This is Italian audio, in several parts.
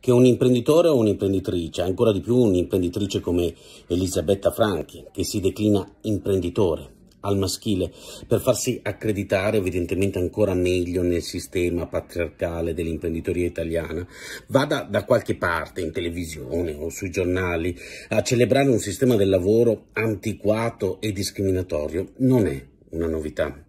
che un imprenditore o un'imprenditrice, ancora di più un'imprenditrice come Elisabetta Franchi, che si declina imprenditore al maschile per farsi accreditare evidentemente ancora meglio nel sistema patriarcale dell'imprenditoria italiana, vada da qualche parte in televisione o sui giornali a celebrare un sistema del lavoro antiquato e discriminatorio non è una novità.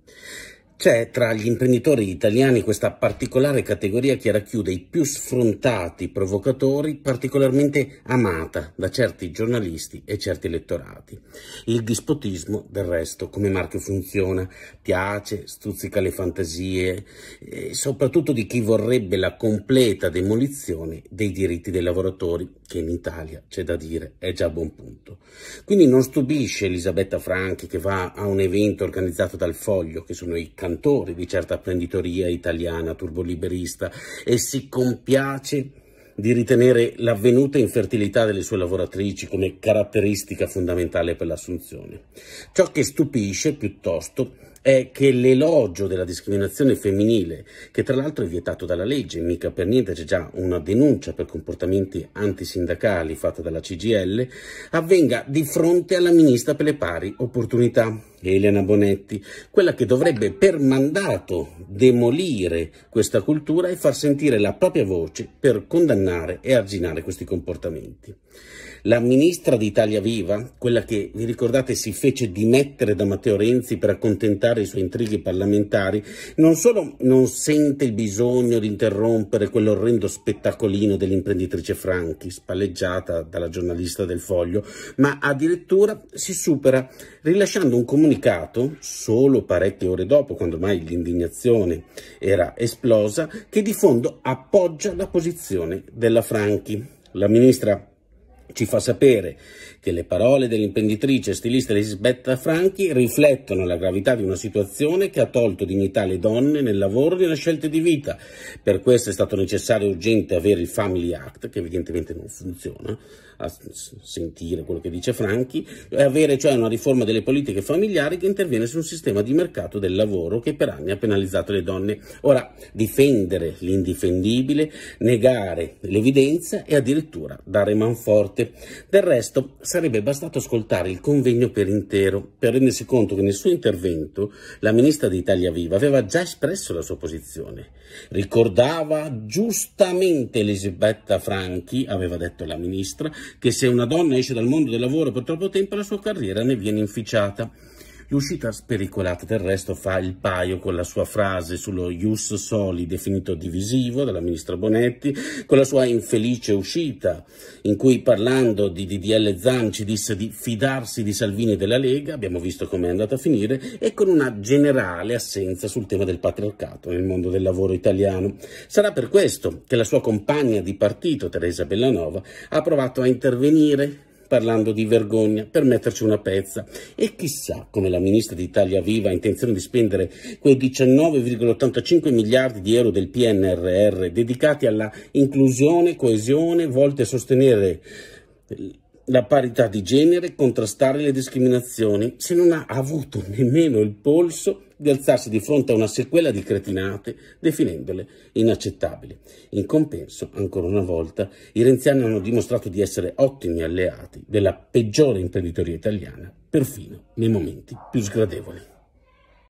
C'è tra gli imprenditori italiani questa particolare categoria che racchiude i più sfrontati provocatori, particolarmente amata da certi giornalisti e certi elettorati. Il dispotismo, del resto, come marchio funziona, piace, stuzzica le fantasie, e soprattutto di chi vorrebbe la completa demolizione dei diritti dei lavoratori, che in Italia, c'è da dire, è già a buon punto. Quindi non stupisce Elisabetta Franchi che va a un evento organizzato dal Foglio, che sono i cantori di certa apprenditoria italiana turboliberista, e si compiace di ritenere l'avvenuta infertilità delle sue lavoratrici come caratteristica fondamentale per l'assunzione. Ciò che stupisce piuttosto è che l'elogio della discriminazione femminile, che tra l'altro è vietato dalla legge, mica per niente c'è già una denuncia per comportamenti antisindacali fatta dalla CGL, avvenga di fronte alla ministra per le pari opportunità, Elena Bonetti, quella che dovrebbe per mandato demolire questa cultura e far sentire la propria voce per condannare e arginare questi comportamenti. La ministra di Italia Viva, quella che vi ricordate si fece dimettere da Matteo Renzi per accontentare i suoi intrighi parlamentari, non solo non sente il bisogno di interrompere quell'orrendo spettacolino dell'imprenditrice Franchi, spalleggiata dalla giornalista del Foglio, ma addirittura si supera rilasciando un comunicato, solo parecchie ore dopo, quando mai l'indignazione era esplosa, che di fondo appoggia la posizione della Franchi. La ministra ci fa sapere che le parole dell'imprenditrice e stilista Elisabetta Franchi riflettono la gravità di una situazione che ha tolto dignità alle donne nel lavoro e nelle scelte di vita. Per questo è stato necessario e urgente avere il Family Act, che evidentemente non funziona, a sentire quello che dice Franchi, e avere cioè una riforma delle politiche familiari che interviene su un sistema di mercato del lavoro che per anni ha penalizzato le donne. Ora, difendere l'indifendibile, negare l'evidenza e addirittura dare manforte. Del resto, sarebbe bastato ascoltare il convegno per intero per rendersi conto che nel suo intervento la ministra di Italia Viva aveva già espresso la sua posizione. Ricordava giustamente Elisabetta Franchi, aveva detto la ministra, che se una donna esce dal mondo del lavoro per troppo tempo la sua carriera ne viene inficiata. L'uscita spericolata del resto fa il paio con la sua frase sullo ius soli definito divisivo dalla ministra Bonetti, con la sua infelice uscita in cui parlando di DDL Zan ci disse di fidarsi di Salvini e della Lega, abbiamo visto come è andata a finire, e con una generale assenza sul tema del patriarcato nel mondo del lavoro italiano. Sarà per questo che la sua compagna di partito, Teresa Bellanova, ha provato a intervenire parlando di vergogna per metterci una pezza. E chissà come la ministra d'Italia Viva ha intenzione di spendere quei 19,85 miliardi di euro del PNRR dedicati alla inclusione, coesione, volte a sostenere la parità di genere, contrastare le discriminazioni, se non ha avuto nemmeno il polso di alzarsi di fronte a una sequela di cretinate, definendole inaccettabili. In compenso, ancora una volta, i renziani hanno dimostrato di essere ottimi alleati della peggiore imprenditoria italiana, perfino nei momenti più sgradevoli.